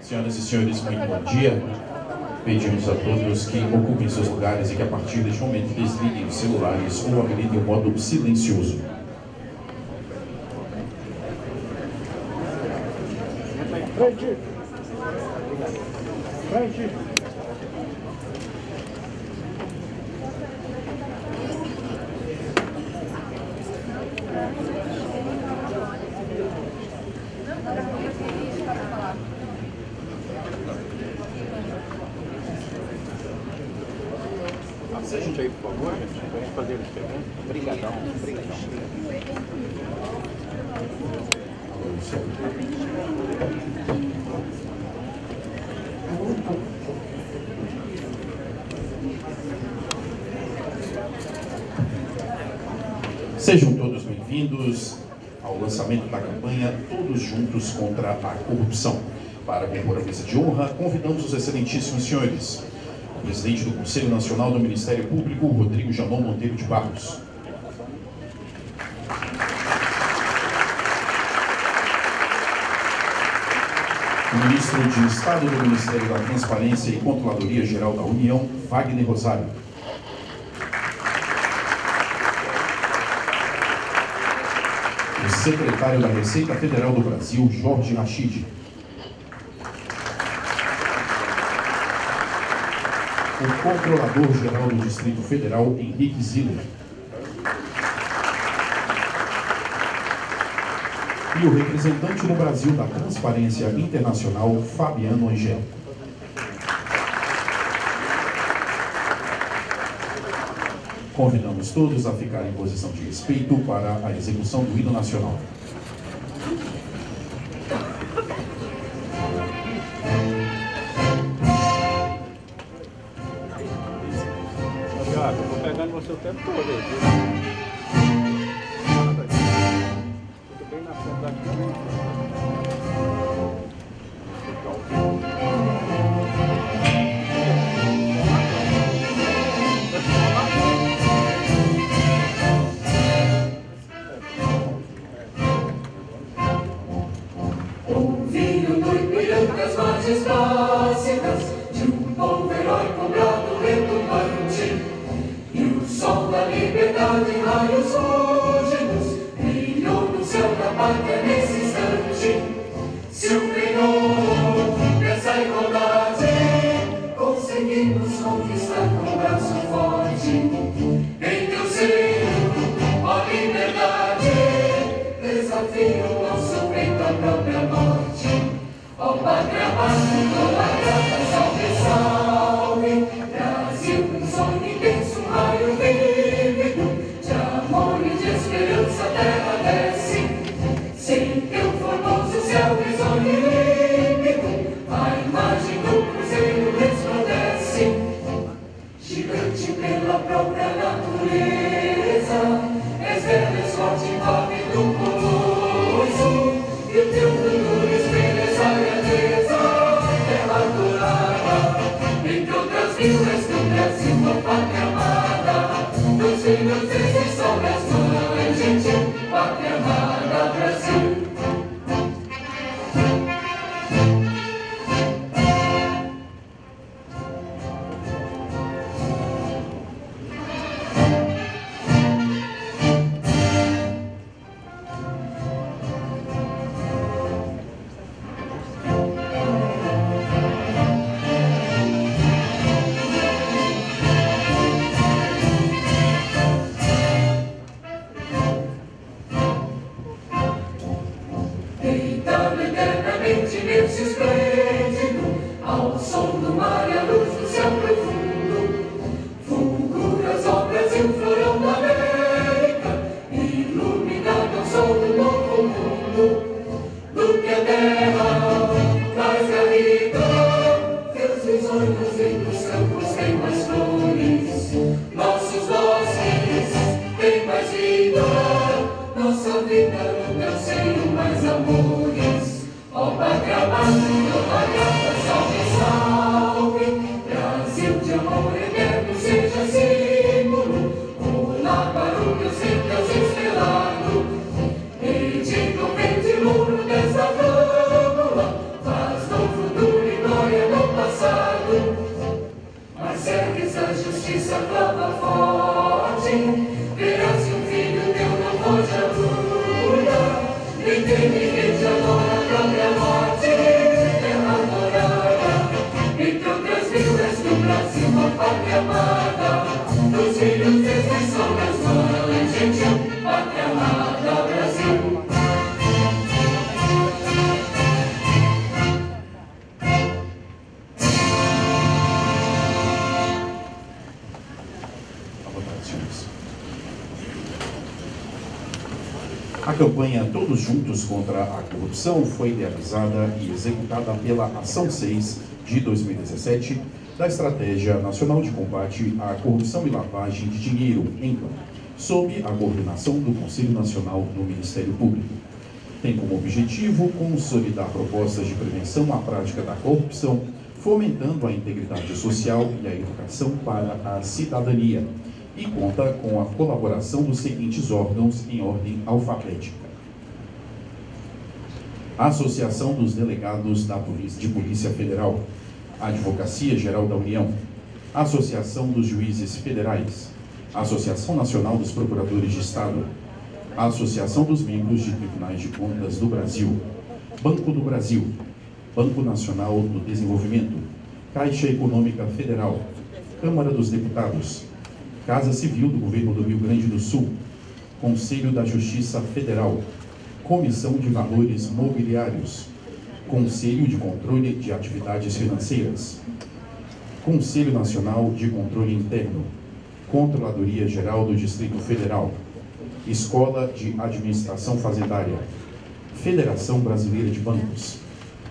Senhoras e senhores, muito bom dia. Pedimos a todos que ocupem seus lugares e que a partir deste momento desliguem os celulares ou habilitem o modo silencioso. Frente. Frente. Sente aí, por favor. Vamos fazer eles pegar. Obrigadão. Obrigadão. Sejam todos bem-vindos ao lançamento da campanha Todos Juntos contra a Corrupção. Para compor a mesa de honra, convidamos os excelentíssimos senhores. O presidente do Conselho Nacional do Ministério Público, Rodrigo Jamão Monteiro de Barros. O ministro de Estado do Ministério da Transparência e Controladoria Geral da União, Wagner Rosário. O secretário da Receita Federal do Brasil, Jorge Rachid. O Controlador-Geral do Distrito Federal, Henrique Ziller. E o representante no Brasil da Transparência Internacional, Fabiano Angel. Convidamos todos a ficar em posição de respeito para a execução do hino nacional. Отец спаси. Ó pátria mãe, grata, justiça campanha Todos Juntos contra a Corrupção foi idealizada e executada pela Ação 6 de 2017 da Estratégia Nacional de Combate à Corrupção e Lavagem de Dinheiro, ENCA, sob a coordenação do Conselho Nacional do Ministério Público. Tem como objetivo consolidar propostas de prevenção à prática da corrupção, fomentando a integridade social e a educação para a cidadania, e conta com a colaboração dos seguintes órgãos em ordem alfabética. Associação dos Delegados da Polícia, de Polícia Federal, Advocacia Geral da União, Associação dos Juízes Federais, Associação Nacional dos Procuradores de Estado, Associação dos Membros de Tribunais de Contas do Brasil, Banco do Brasil, Banco Nacional do Desenvolvimento, Caixa Econômica Federal, Câmara dos Deputados, Casa Civil do Governo do Rio Grande do Sul, Conselho da Justiça Federal, Comissão de Valores Mobiliários, Conselho de Controle de Atividades Financeiras, Conselho Nacional de Controle Interno, Controladoria Geral do Distrito Federal, Escola de Administração Fazendária, Federação Brasileira de Bancos,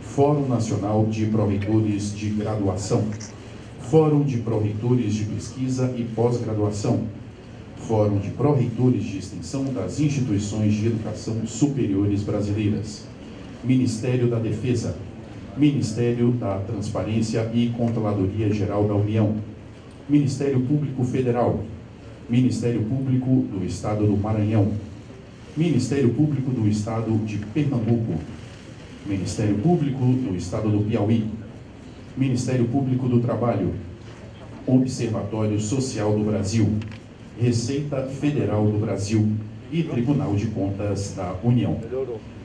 Fórum Nacional de Proreitores de Graduação, Fórum de Proreitores de Pesquisa e Pós-Graduação, Fórum de Proreitores de Extensão das Instituições de Educação Superiores Brasileiras, Ministério da Defesa, Ministério da Transparência e Controladoria Geral da União, Ministério Público Federal, Ministério Público do Estado do Maranhão, Ministério Público do Estado de Pernambuco, Ministério Público do Estado do Piauí, Ministério Público do Trabalho, Observatório Social do Brasil, Receita Federal do Brasil e Tribunal de Contas da União.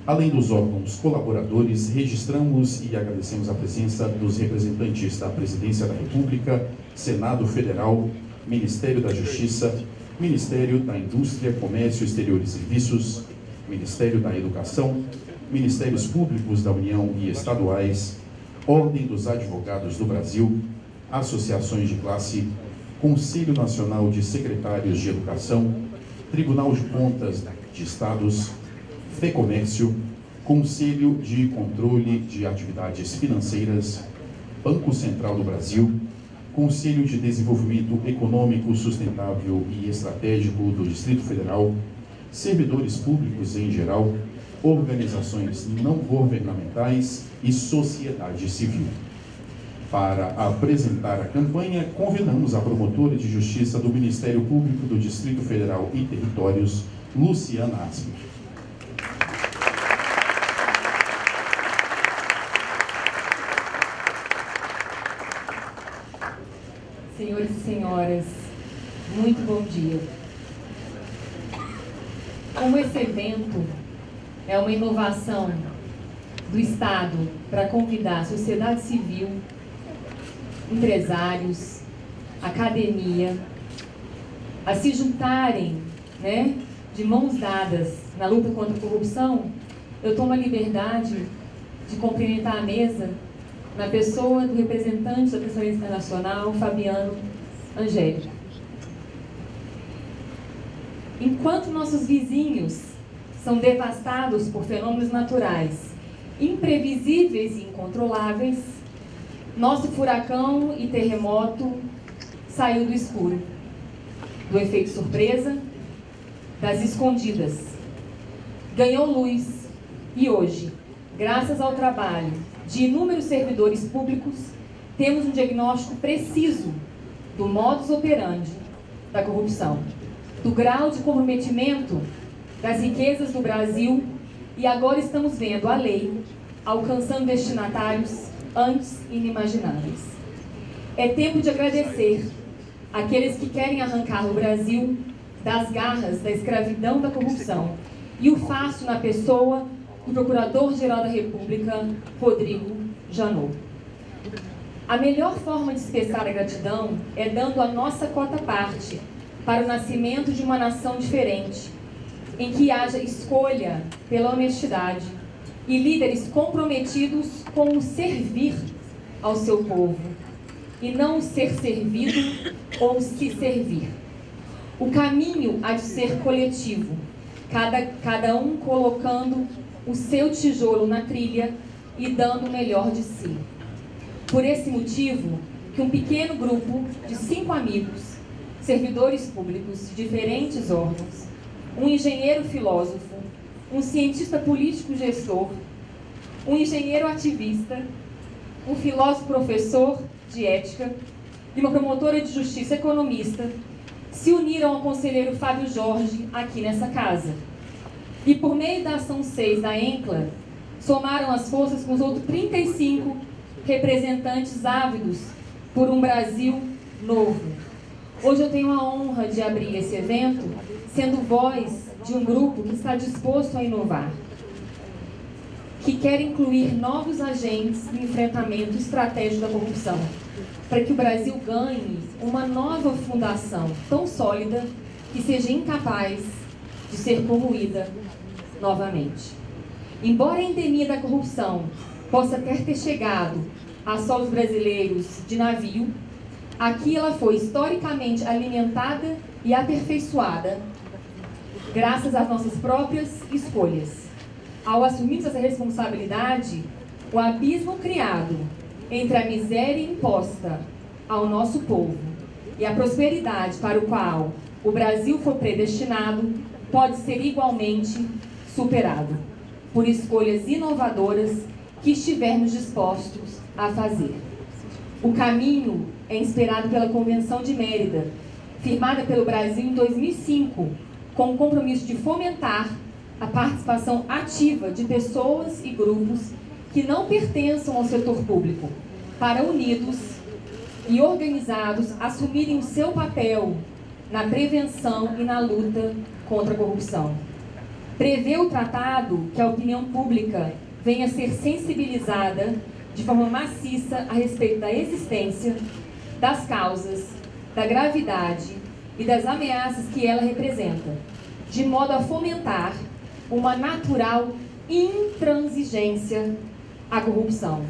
Além dos órgãos colaboradores, registramos e agradecemos a presença dos representantes da Presidência da República, Senado Federal, Ministério da Justiça, Ministério da Indústria, Comércio Exterior e Serviços, Ministério da Educação, Ministérios Públicos da União e estaduais, Ordem dos Advogados do Brasil, associações de classe, Conselho Nacional de Secretários de Educação, Tribunal de Contas de Estados, FEComércio, Conselho de Controle de Atividades Financeiras, Banco Central do Brasil, Conselho de Desenvolvimento Econômico Sustentável e Estratégico do Distrito Federal, servidores públicos em geral, organizações não governamentais e sociedade civil. Para apresentar a campanha, convidamos a promotora de justiça do Ministério Público do Distrito Federal e Territórios, Luciana Asper. Senhores e senhoras, muito bom dia. Como esse evento é uma inovação do Estado para convidar a sociedade civil, empresários, academia, a se juntarem né, de mãos dadas na luta contra a corrupção, eu tomo a liberdade de cumprimentar a mesa na pessoa do representante da Transparência Internacional, Fabiano Angélico. Enquanto nossos vizinhos são devastados por fenômenos naturais imprevisíveis e incontroláveis, nosso furacão e terremoto saiu do escuro, do efeito surpresa, das escondidas. Ganhou luz e hoje, graças ao trabalho de inúmeros servidores públicos, temos um diagnóstico preciso do modus operandi da corrupção, do grau de comprometimento das riquezas do Brasil e agora estamos vendo a lei alcançando destinatários antes inimagináveis. É tempo de agradecer aqueles que querem arrancar o Brasil das garras da escravidão da corrupção. E o faço na pessoa do Procurador-Geral da República, Rodrigo Janot. A melhor forma de expressar a gratidão é dando a nossa cota parte para o nascimento de uma nação diferente, em que haja escolha pela honestidade e líderes comprometidos com o servir ao seu povo e não ser servido ou se servir. O caminho há de ser coletivo, cada, cada um colocando o seu tijolo na trilha e dando o melhor de si. Por esse motivo, que um pequeno grupo de cinco amigos, servidores públicos de diferentes órgãos, um engenheiro filósofo, um cientista político gestor, um engenheiro ativista, um filósofo professor de ética e uma promotora de justiça economista se uniram ao conselheiro Fábio Jorge aqui nessa casa. E por meio da ação 6 da ENCLA, somaram as forças com os outros 35 representantes ávidos por um Brasil novo. Hoje eu tenho a honra de abrir esse evento sendo voz de um grupo que está disposto a inovar, que quer incluir novos agentes no enfrentamento estratégico da corrupção, para que o Brasil ganhe uma nova fundação tão sólida que seja incapaz de ser corroída novamente. Embora a endemia da corrupção possa ter, ter chegado a solos brasileiros de navio, aqui ela foi historicamente alimentada e aperfeiçoada graças às nossas próprias escolhas. Ao assumirmos essa responsabilidade, o abismo criado entre a miséria imposta ao nosso povo e a prosperidade para o qual o Brasil foi predestinado pode ser igualmente superado por escolhas inovadoras que estivermos dispostos a fazer. O caminho é inspirado pela Convenção de Mérida, firmada pelo Brasil em 2005, com o compromisso de fomentar a participação ativa de pessoas e grupos que não pertençam ao setor público, para unidos e organizados assumirem o seu papel na prevenção e na luta contra a corrupção. Prevê o tratado que a opinião pública venha a ser sensibilizada de forma maciça a respeito da existência, das causas, da gravidade e das ameaças que ela representa, de modo a fomentar uma natural intransigência à corrupção,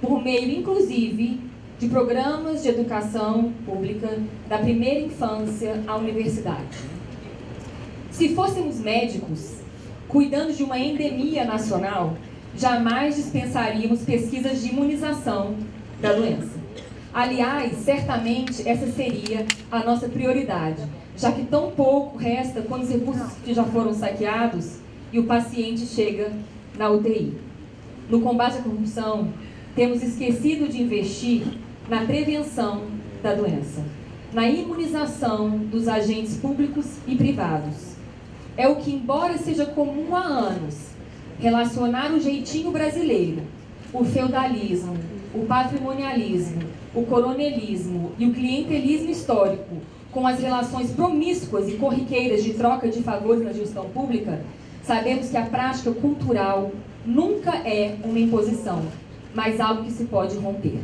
por meio, inclusive, de programas de educação pública da primeira infância à universidade. Se fôssemos médicos, cuidando de uma endemia nacional, jamais dispensaríamos pesquisas de imunização da doença. Aliás, certamente essa seria a nossa prioridade, já que tão pouco resta quando os recursos que já foram saqueados e o paciente chega na UTI. No combate à corrupção, temos esquecido de investir na prevenção da doença, na imunização dos agentes públicos e privados. É o que, embora seja comum há anos, relacionar o jeitinho brasileiro, o feudalismo, o patrimonialismo, o coronelismo e o clientelismo histórico com as relações promíscuas e corriqueiras de troca de favores na gestão pública, sabemos que a prática cultural nunca é uma imposição, mas algo que se pode romper.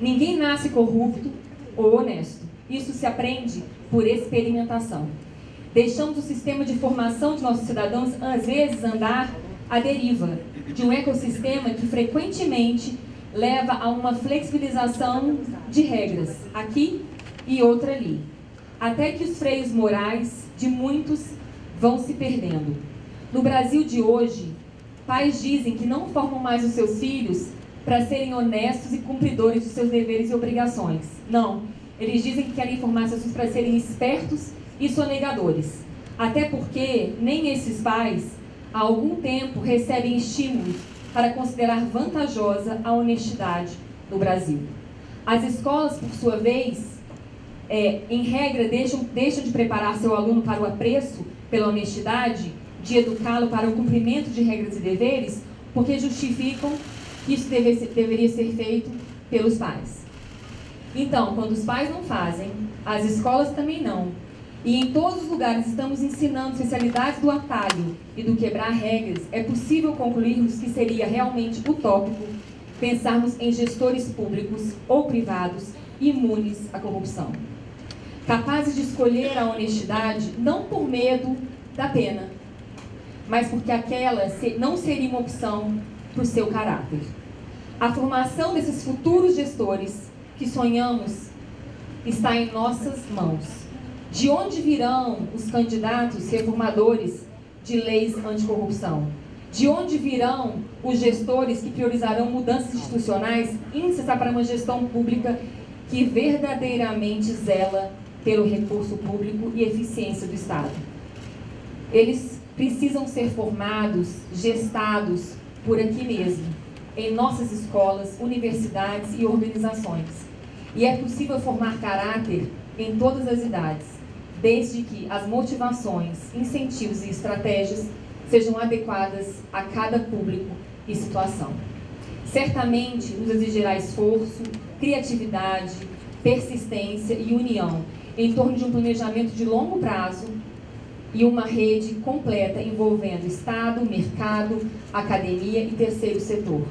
Ninguém nasce corrupto ou honesto. Isso se aprende por experimentação. Deixamos o sistema de formação de nossos cidadãos, às vezes, andar à deriva de um ecossistema que frequentemente leva a uma flexibilização de regras, aqui e outra ali, até que os freios morais de muitos vão se perdendo. No Brasil de hoje, pais dizem que não formam mais os seus filhos para serem honestos e cumpridores de seus deveres e obrigações. Não, eles dizem que querem formar seus filhos para serem espertos e sonegadores. Até porque nem esses pais há algum tempo recebem estímulos para considerar vantajosa a honestidade no Brasil. As escolas, por sua vez, é, em regra, deixam, deixam de preparar seu aluno para o apreço pela honestidade, de educá-lo para o cumprimento de regras e deveres, porque justificam que isso deve, deveria ser feito pelos pais. Então, quando os pais não fazem, as escolas também não. E em todos os lugares estamos ensinando especialidades do atalho e do quebrar regras, é possível concluirmos que seria realmente utópico pensarmos em gestores públicos ou privados imunes à corrupção. Capazes de escolher a honestidade não por medo da pena, mas porque aquela não seria uma opção por seu caráter. A formação desses futuros gestores que sonhamos está em nossas mãos. De onde virão os candidatos reformadores de leis anticorrupção? De onde virão os gestores que priorizarão mudanças institucionais necessárias para uma gestão pública que verdadeiramente zela pelo recurso público e eficiência do Estado? Eles precisam ser formados, gestados por aqui mesmo, em nossas escolas, universidades e organizações. E é possível formar caráter em todas as idades, desde que as motivações, incentivos e estratégias sejam adequadas a cada público e situação. Certamente nos exigirá esforço, criatividade, persistência e união em torno de um planejamento de longo prazo e uma rede completa envolvendo Estado, mercado, academia e terceiro setor.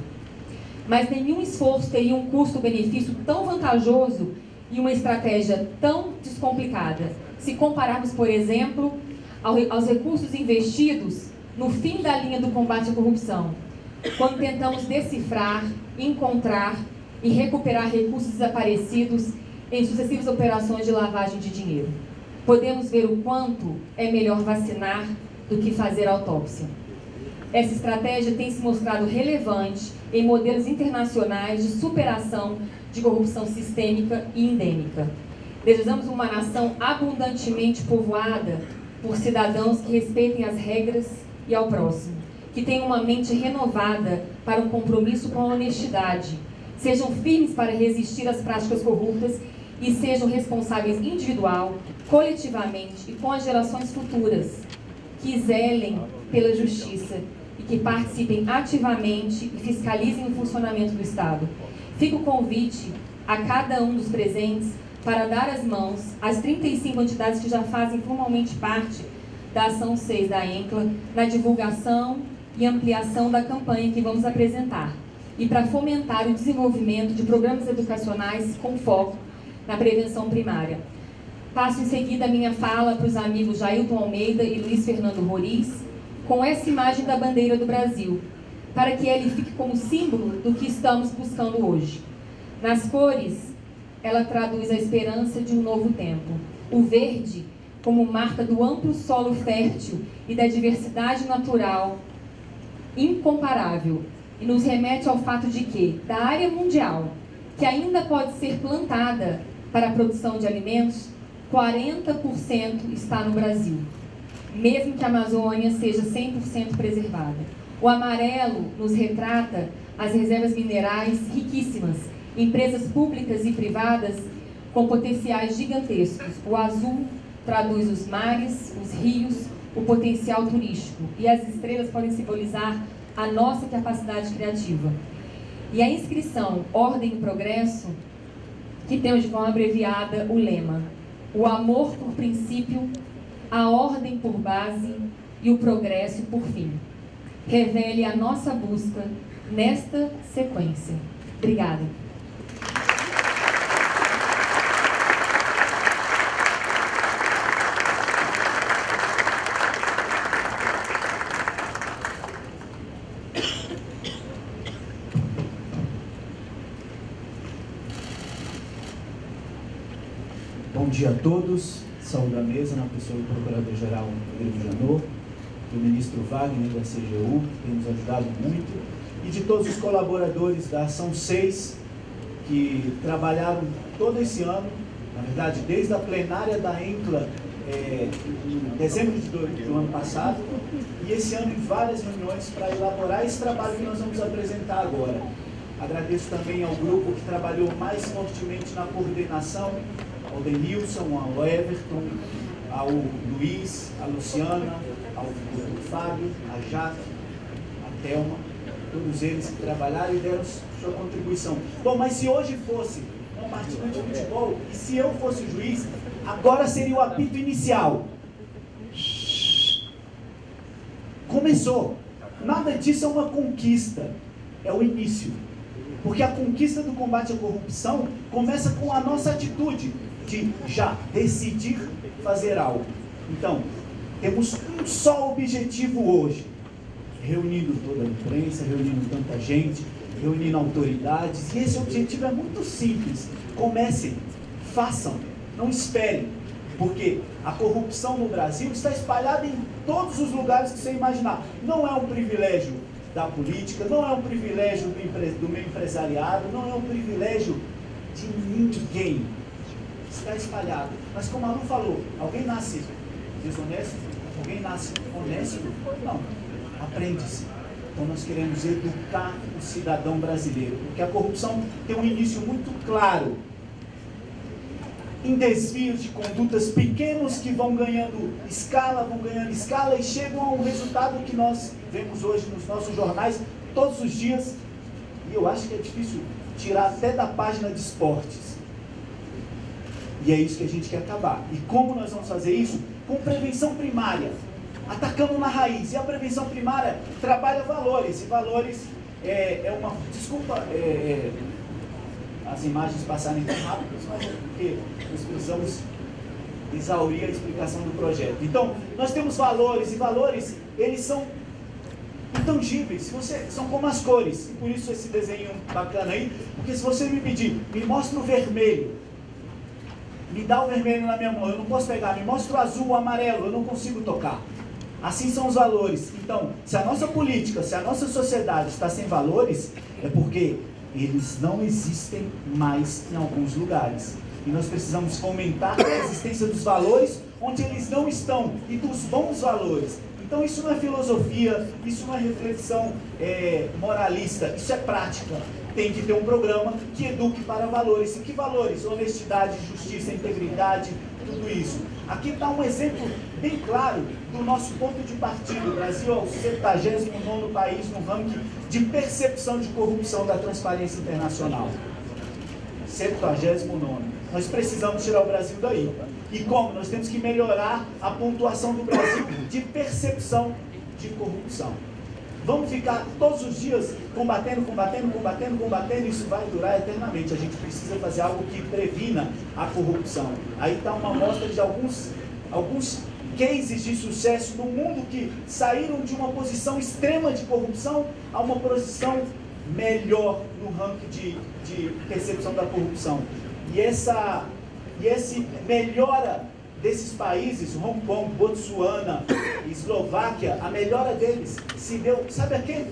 Mas nenhum esforço teria um custo-benefício tão vantajoso e uma estratégia tão descomplicada, se compararmos, por exemplo, aos recursos investidos no fim da linha do combate à corrupção, quando tentamos decifrar, encontrar e recuperar recursos desaparecidos em sucessivas operações de lavagem de dinheiro. Podemos ver o quanto é melhor vacinar do que fazer autópsia. Essa estratégia tem se mostrado relevante em modelos internacionais de superação de corrupção sistêmica e endêmica. Desejamos uma nação abundantemente povoada por cidadãos que respeitem as regras e ao próximo, que tenham uma mente renovada para um compromisso com a honestidade, sejam firmes para resistir às práticas corruptas e sejam responsáveis individual, coletivamente e com as gerações futuras, que zelem pela justiça e que participem ativamente e fiscalizem o funcionamento do Estado. Fica o convite a cada um dos presentes para dar as mãos às 35 entidades que já fazem formalmente parte da Ação 6 da ENCLA na divulgação e ampliação da campanha que vamos apresentar e para fomentar o desenvolvimento de programas educacionais com foco na prevenção primária. Passo em seguida a minha fala para os amigos Jailton Almeida e Luiz Fernando Roriz, com essa imagem da bandeira do Brasil, para que ele fique como símbolo do que estamos buscando hoje. Nas cores, ela traduz a esperança de um novo tempo. O verde como marca do amplo solo fértil e da diversidade natural incomparável, e nos remete ao fato de que, da área mundial, que ainda pode ser plantada para a produção de alimentos, 40% está no Brasil, mesmo que a Amazônia seja 100% preservada. O amarelo nos retrata as reservas minerais riquíssimas, empresas públicas e privadas com potenciais gigantescos. O azul traduz os mares, os rios, o potencial turístico. E as estrelas podem simbolizar a nossa capacidade criativa. E a inscrição Ordem e Progresso, que temos de forma abreviada o lema: o amor por princípio, a ordem por base e o progresso por fim. Revele a nossa busca nesta sequência. Obrigada. dia a todos. Saúde à mesa na pessoa do Procurador-Geral Rodrigo Janot, do Ministro Wagner da CGU, que tem nos ajudado muito, e de todos os colaboradores da Ação 6, que trabalharam todo esse ano, na verdade, desde a plenária da ENCLA, é, em dezembro de do, do ano passado, e esse ano em várias reuniões para elaborar esse trabalho que nós vamos apresentar agora. Agradeço também ao grupo que trabalhou mais fortemente na coordenação ao Denilson, ao Everton, ao Luiz, a Luciana, ao Fábio, a Jaque, a Thelma, todos eles que trabalharam e deram sua contribuição. Bom, mas se hoje fosse uma partida de futebol e se eu fosse juiz, agora seria o apito inicial. Começou. Nada disso é uma conquista, é o início. Porque a conquista do combate à corrupção começa com a nossa atitude de já decidir fazer algo. Então, temos um só objetivo hoje: reunindo toda a imprensa, reunindo tanta gente, reunindo autoridades. E esse objetivo é muito simples. Comecem, façam, não esperem. Porque a corrupção no Brasil está espalhada em todos os lugares que você imaginar. Não é um privilégio da política, não é um privilégio do, empre do meio empresariado, não é um privilégio de ninguém. Está espalhado. Mas como a Lu falou, alguém nasce desonesto? Alguém nasce honesto? Não. Aprende-se. Então nós queremos educar o cidadão brasileiro. Porque a corrupção tem um início muito claro em desvios de condutas pequenos que vão ganhando escala, vão ganhando escala e chegam a um resultado que nós vemos hoje nos nossos jornais todos os dias. E eu acho que é difícil tirar até da página de esportes. E é isso que a gente quer acabar. E como nós vamos fazer isso? Com prevenção primária, atacando na raiz. E a prevenção primária trabalha valores. E valores é, é uma. Desculpa. É, é, as imagens passarem tão rápidas, mas é porque nós precisamos exaurir a explicação do projeto. Então, nós temos valores, e valores, eles são intangíveis, você, são como as cores, e por isso esse desenho bacana aí, porque se você me pedir, me mostra o vermelho, me dá o vermelho na minha mão, eu não posso pegar, me mostra o azul, o amarelo, eu não consigo tocar. Assim são os valores. Então, se a nossa política, se a nossa sociedade está sem valores, é porque eles não existem mais em alguns lugares. E nós precisamos fomentar a existência dos valores onde eles não estão e dos bons valores. Então isso não é filosofia, isso não é reflexão é, moralista, isso é prática. Tem que ter um programa que eduque para valores. E que valores? Honestidade, justiça, integridade, tudo isso. Aqui está um exemplo bem claro do nosso ponto de partida. O Brasil é o 79 país no ranking de percepção de corrupção da Transparência Internacional. 79. Nós precisamos tirar o Brasil daí. E como? Nós temos que melhorar a pontuação do Brasil de percepção de corrupção. Vamos ficar todos os dias combatendo, combatendo, combatendo, combatendo, isso vai durar eternamente. A gente precisa fazer algo que previna a corrupção. Aí está uma amostra de alguns, alguns cases de sucesso no mundo que saíram de uma posição extrema de corrupção a uma posição melhor no ranking de, de percepção da corrupção. E, essa, e esse melhora desses países, Hong Kong, Botsuana, Eslováquia, a melhora deles se deu, sabe a quê?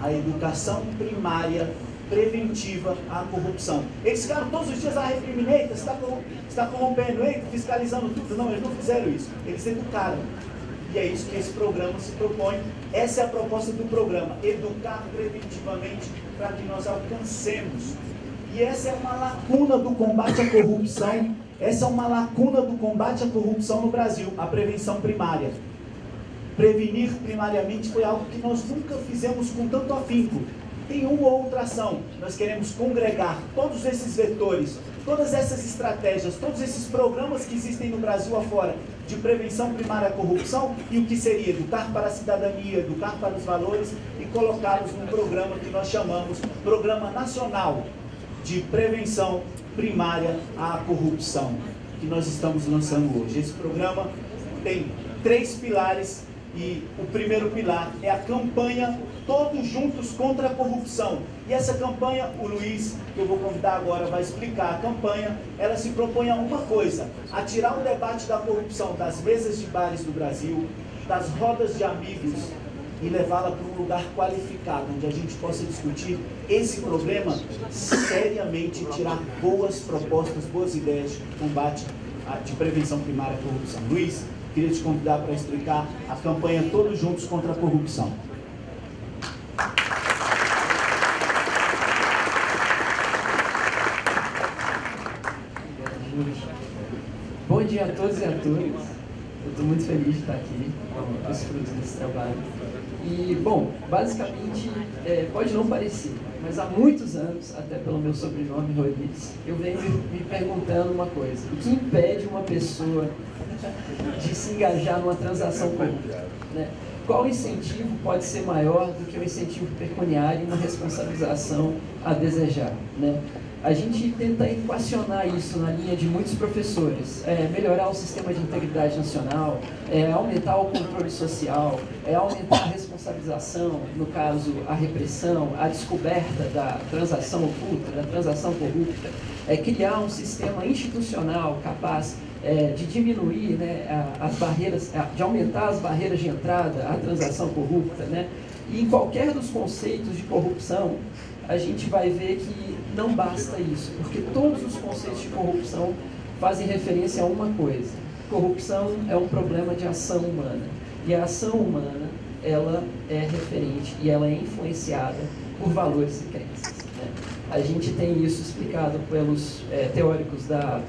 A educação primária preventiva à corrupção. Eles ficaram todos os dias a reprimir, você está corrompendo, eita, fiscalizando tudo. Não, eles não fizeram isso. Eles educaram. E é isso que esse programa se propõe. Essa é a proposta do programa: educar preventivamente para que nós alcancemos. E essa é uma lacuna do combate à corrupção. Essa é uma lacuna do combate à corrupção no Brasil, a prevenção primária. Prevenir primariamente foi algo que nós nunca fizemos com tanto afinco tem uma ou outra ação. Nós queremos congregar todos esses vetores, todas essas estratégias, todos esses programas que existem no Brasil afora de prevenção primária à corrupção e o que seria educar para a cidadania, educar para os valores e colocá-los num programa que nós chamamos Programa Nacional de Prevenção Primária à Corrupção, que nós estamos lançando hoje. Esse programa tem três pilares e o primeiro pilar é a campanha Todos Juntos contra a Corrupção. E essa campanha, o Luiz, que eu vou convidar agora, vai explicar. A campanha, ela se propõe a uma coisa: a tirar o debate da corrupção das mesas de bares do Brasil, das rodas de amigos e levá-la para um lugar qualificado, onde a gente possa discutir esse problema seriamente, tirar boas propostas, boas ideias de combate, de prevenção primária à corrupção. Luiz, queria te convidar para explicar a campanha Todos Juntos contra a Corrupção. Bom dia a todos e a todas. Estou muito feliz de estar aqui, os frutos desse trabalho. E, bom, basicamente, é, pode não parecer, mas há muitos anos, até pelo meu sobrenome Rodrigues, eu venho me perguntando uma coisa: o que impede uma pessoa de se engajar numa transação corrupta? Né? Qual incentivo pode ser maior do que o incentivo pecuniário e uma responsabilização a desejar? Né? a gente tenta equacionar isso na linha de muitos professores, é, melhorar o sistema de integridade nacional, é, aumentar o controle social, é, aumentar a responsabilização, no caso a repressão, a descoberta da transação oculta, da transação corrupta, é, criar um sistema institucional capaz é, de diminuir né, as barreiras, de aumentar as barreiras de entrada à transação corrupta, né? E em qualquer dos conceitos de corrupção, a gente vai ver que não basta isso, porque todos os conceitos de corrupção fazem referência a uma coisa. Corrupção é um problema de ação humana. E a ação humana, ela é referente e ela é influenciada por valores e crenças. Né? A gente tem isso explicado pelos é, teóricos da,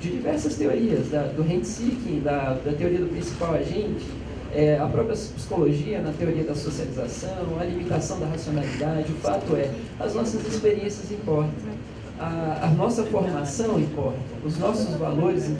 de diversas teorias, da, do rent-seeking, da, da teoria do principal agente, é, a própria psicologia na teoria da socialização, a limitação da racionalidade. O fato é, as nossas experiências importam, a, a nossa formação importa, os nossos valores